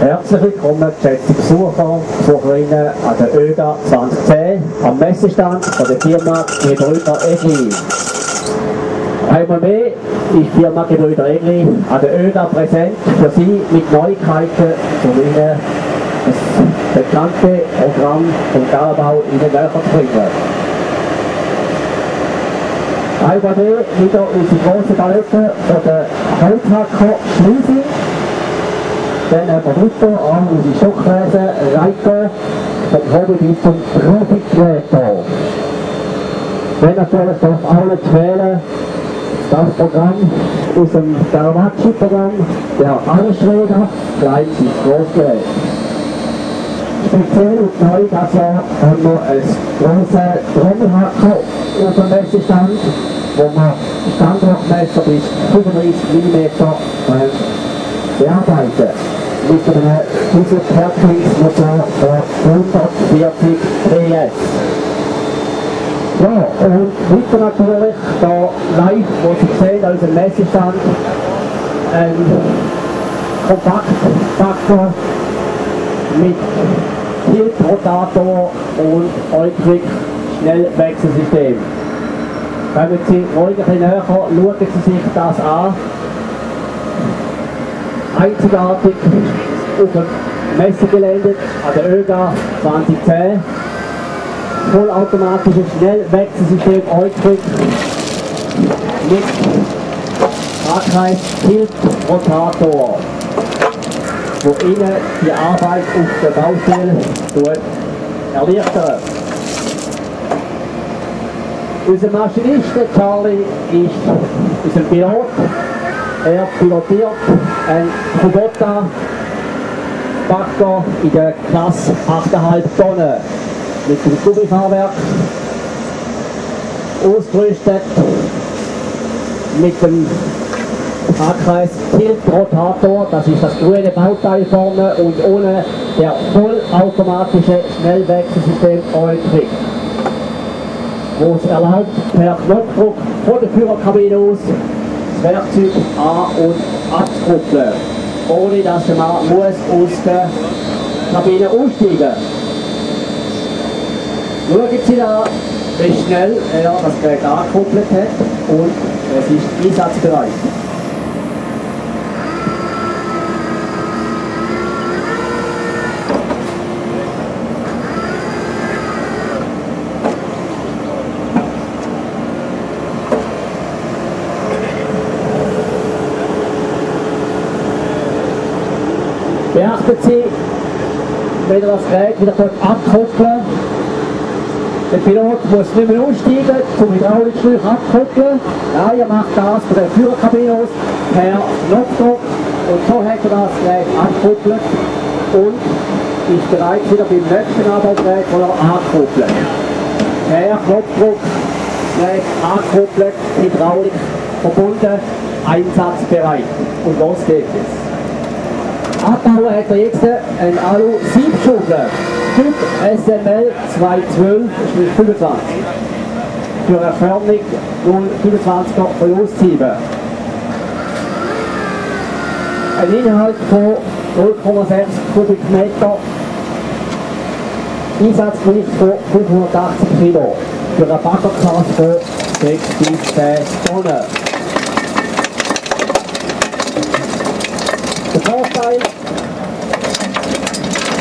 Herzlich willkommen, geschätzte Besucher, Besucherinnen an der ÖGA 2010 am Messestand von der Firma Gebrüder Egli. Einmal mehr ist die Firma Gebrüder Egli an der ÖGA präsent für Sie mit Neuigkeiten, um Ihnen das bekannte Programm vom Garabau Ihnen näher zu bringen. Einmal mehr wieder unsere große Palette von der Holzhacker Schliesing. Dann haben wir weiter an unsere Schockgläser Reiter vom Hobby bis zum Profikreator. Dann natürlich darf nicht fehlen das Programm aus dem Garamacci-Programm, der Allesschläger, kleines Großgerät. Speziell und neu das Jahr haben wir einen grossen Trommelhacker auf dem Messestand, wo wir Standortmesser bis 35 mm bearbeiten. Einem Diesel-Perkins-Motor von 140 PS. Ja, und weiter natürlich, da live, wo Sie sehen, an unserem Messestand, ein Kompaktfaktor mit Tiltrotator und Eutrik Schnellwechselsystem. Kommen Sie ruhig ein bisschen näher, schauen Sie sich das an. Einzigartig auf dem Messegelände an der ÖGA 2010. Vollautomatisches Schnellwechselsystem Eutrik mit Radkreis Tilt Rotator wo Ihnen die Arbeit auf der Baustelle erleichtern. Unser Maschinist Charlie ist, ein Pilot. Er pilotiert einen Kubota Bagger in der Klasse 8,5 Tonnen mit dem Kubifahrwerk ausgerüstet mit dem Fahrkreis Tilt-Rotator, das ist das grüne Bauteil vorne und ohne der vollautomatische Schnellwechselsystem Eutrik, wo es erlaubt, per Knopfdruck von der Führerkabine aus Werkzeug an- und abzukuppeln, ohne dass der Mann muss aus der Kabine aussteigen Schauen Sie da, wie schnell er das Gerät angekuppelt hat und es ist einsatzbereit. Beachten Sie, wenn ihr das Gerät wieder abkuppeln der Pilot muss nicht mehr aussteigen, zum Hydraulikschläuch abkuppeln. Nein, er macht das von der Führerkabine aus per Knopfdruck und so hat er das Gerät abkuppelt und ist bereit wieder beim nächsten Arbeitsgerät, wo er ankuppelt. Per Knopfdruck, Gerät ankuppelt, Hydraulik verbunden, einsatzbereit. Und los geht es. Abbauen hat er jetzt einen Alu-Siebschuber. Typ SML 212, Schritt 25. Für eine Förmung 025er Verlustsiebe. Ein Inhalt von 0,6 Kubikmeter. Einsatzgewicht von 580 Kilo. Für eine Baggerklasse von 6 bis 10 Tonnen. Vorteil,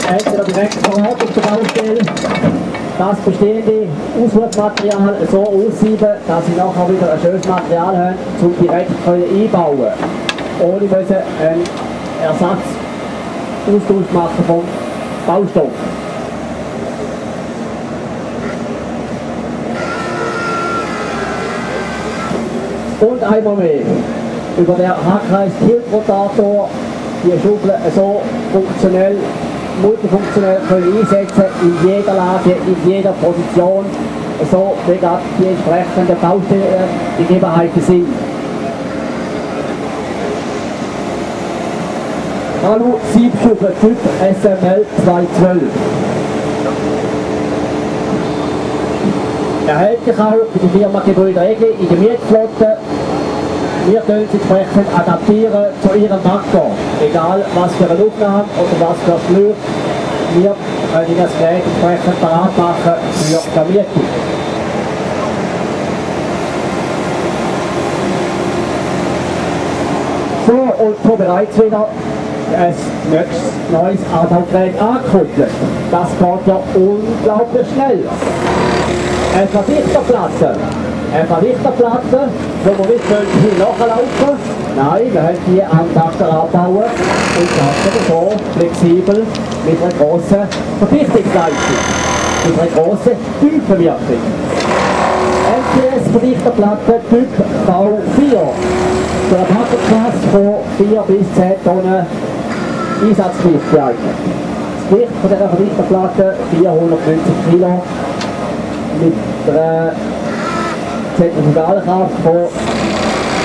entweder direkt vor Ort auf Baustelle, das bestehende Auswurfmaterial so aussieben, dass sie nachher wieder ein schönes Material haben, um direkt einbauen. Ohne müssen einen Ersatzaustausch machen vom Baustoff. Und einmal mehr. Über der Hackreis Tiltrotator die Schaufel so funktionell, multifunktionell können einsetzen in jeder Lage, in jeder Position, so wie die entsprechenden Baugegebenheiten sind. Alu Siebschufe Typ SML 212. Erhältlich auch für die Firma Egli in der Mietflotte wir können es entsprechend adaptieren zu Ihrem Bakter. Egal was für eine Aufnahme oder was für ein Schlür. Wir können Ihnen das Gerät entsprechend parat machen für die Vermietung. So, und schon bereits wieder ein neues Arbeitsgerät angekuppelt. Das geht ja unglaublich schnell. Eine Verdichterplatte. Eine Verdichterplatte, wo wir nicht viel nachlaufen Nein, wir haben die am Dach anbauen und schaffen so flexibel mit einer grossen Verdichtungsleistung. Mit einer grossen Tiefenwirkung. MTS-Verdichterplatte Typ V4 für eine Packerklasse von 4 bis 10 Tonnen Einsatzgewicht geeignet. Das Gewicht von dieser Verdichterplatte 490 Kilo mit einer Zentrifugalkraft von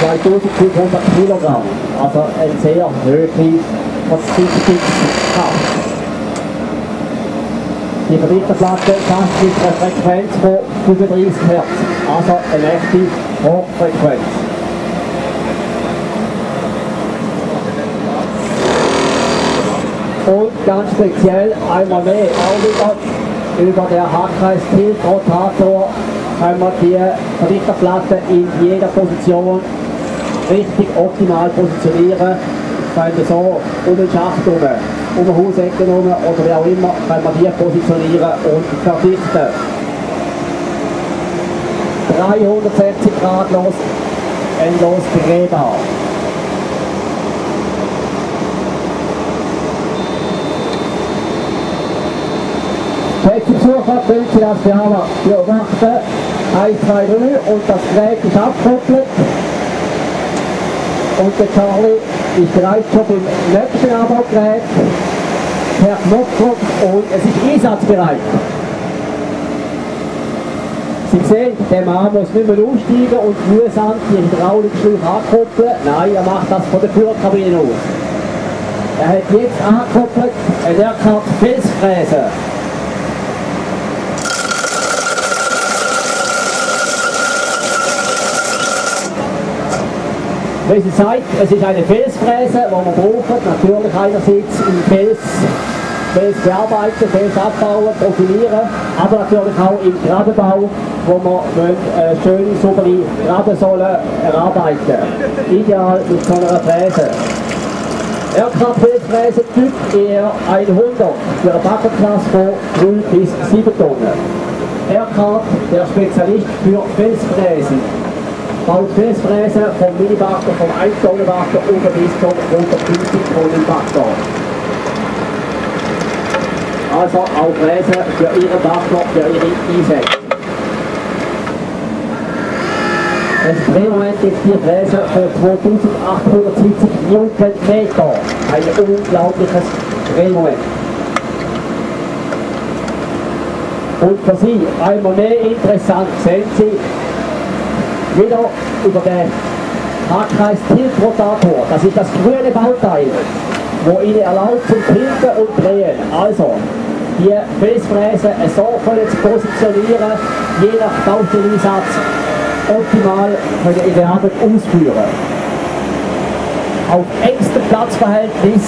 2500 Kilogramm. Also eine sehr hohe Verdichtungskraft. Die Verdichterplatte passt mit einer Frequenz von 35 Hertz, also eine echte Hochfrequenz. Und ganz speziell einmal mehr, auch wieder über der Haarkreis Rotator können wir die Verdichterplatte in jeder Position richtig optimal positionieren. Können so um den Schacht herum, um den Hausecken herum oder wie auch immer, können wir die positionieren und verdichten. 360 Grad los, endlos drehbar. Zufall können Sie das beobachten. 1, 2, 3 und das Gerät ist abgekoppelt. Und der Charlie ist bereits schon beim nächsten Abbaugerät per Knopfdruck und es ist einsatzbereit. Sie sehen, der Mann muss nicht mehr aussteigen und mühsam die Hydraulikschläuche ankoppeln. Nein, er macht das von der Führerkabine aus. Er hat jetzt angekoppelt ein Erkart Felsfräse. Wie sie sagt, es ist eine Felsfräse, die wir brauchen, natürlich einerseits im Fels, Fels bearbeiten, Fels abbauen, profilieren, aber natürlich auch im Grabenbau, wo wir eine schöne, saubere Grabensohle erarbeiten. Ideal mit so einer Fräse. Aircraft-Felsfräse Typ ER 100 für eine Baggerklasse von 0 bis 7 Tonnen. Aircraft, der Spezialist für Felsfräsen baut Felsfräse vom Minibacker, vom 1 Tonnen über bis zum 150 Tonnen Backer. Also auch Fräse für Ihren Backer, für Ihre Einsätze. Das Drehmoment ist die Fräse von 2870 Newtonmeter. Ein unglaubliches Drehmoment. Und für Sie einmal mehr interessant sehen Sie, wieder über den Markkreis Tiltrotator. Das ist das grüne Bauteil, wo Ihnen erlaubt zum Tilten und Drehen. Also, die Felsfräse so können zu positionieren, je nach Baustelleinsatz optimal können ihr die Arbeit ausführen. Auf engstem Platzverhältnis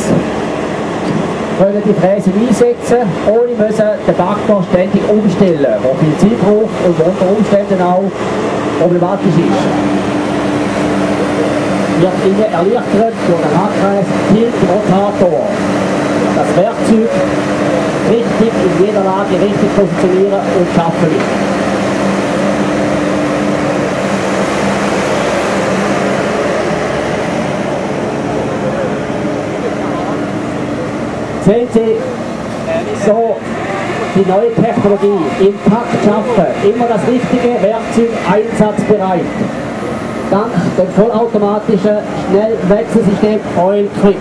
können die Fräse einsetzen, ohne müssen den Bagger ständig umstellen, wo viel Zeit braucht und unter Umständen auch problematisch ist. Wird Ihnen erleichtert durch den Handkreis Tilt-Rotator. Das Werkzeug richtig in jeder Lage richtig positionieren und schaffen ist. Sehen Sie, so die neue Technologie im Takt schaffen, immer das richtige Werkzeug einsatzbereit. Dank dem vollautomatischen Schnellwechselsystem Oil Quick.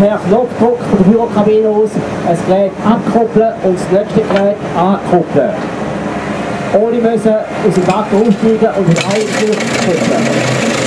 Per Knopfdruck von der Bürokabine aus ein Gerät abkoppeln und das nächste Gerät ankoppeln. Ohne müssen aus dem Wagen aussteigen und alle Tür